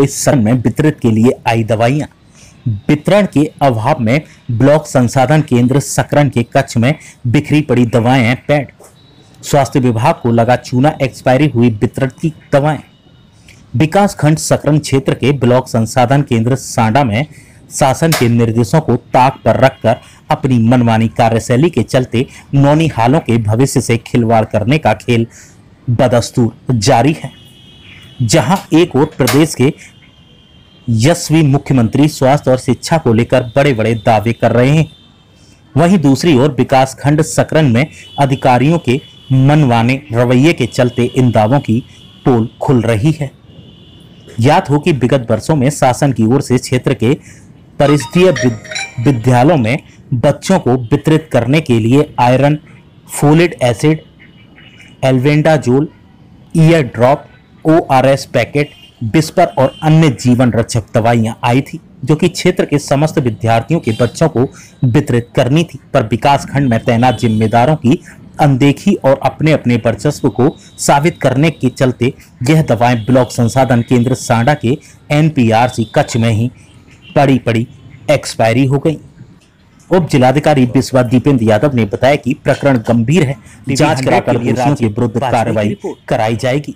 हुए सन में वितरित के लिए आई दवाइयाँ। वितरण के अभाव में ब्लॉक संसाधन केंद्र सकरन के कच्छ में बिखरी पड़ी दवाएँ पैड। स्वास्थ्य विभाग को लगा चूना एक्सपायरी हुई वितरण की दवाएँ। विकास खंड सकरन क्षेत्र के ब्लॉक संसाधन केंद्र सांडा में शासन के निर्देशों को ताक पर रखकर अपनी मनमानी कार्यशैली के चलते नौनी हालों के भविष्य से खिलवाड़ करने का खेल बदस्तूर जारी है। जहाँ एक और प्रदेश के यशस्वी मुख्यमंत्री स्वास्थ्य और शिक्षा को लेकर बड़े बड़े दावे कर रहे हैं। वहीं दूसरी ओर विकास खंड सकरन में अधिकारियों के मनवाने रवैये के चलते इन दावों की पोल खुल रही है। याद हो कि विगत वर्षों में शासन की ओर से क्षेत्र के परिस्थितीय विद्यालयों में बच्चों को वितरित करने के लिए iron folic acid, albendazole, ear drop ORS packet बिस्पर और अन्य जीवन रक्षक दवाइयाँ आई थी जो कि क्षेत्र के समस्त विद्यार्थियों के बच्चों को वितरित करनी थी। पर विकास खंड में तैनात जिम्मेदारों की अनदेखी और अपने अपने वर्चस्व को साबित करने के चलते यह दवाएँ ब्लॉक संसाधन केंद्र सांडा के एनपीआरसी कच्छ में ही पड़ी पड़ी एक्सपायरी हो गई। उप जिलाधिकारी बिस्वा दीपेंद्र यादव ने बताया कि प्रकरण गंभीर है। जाँच कराकर दोषियों के विरुद्ध कार्रवाई कराई जाएगी।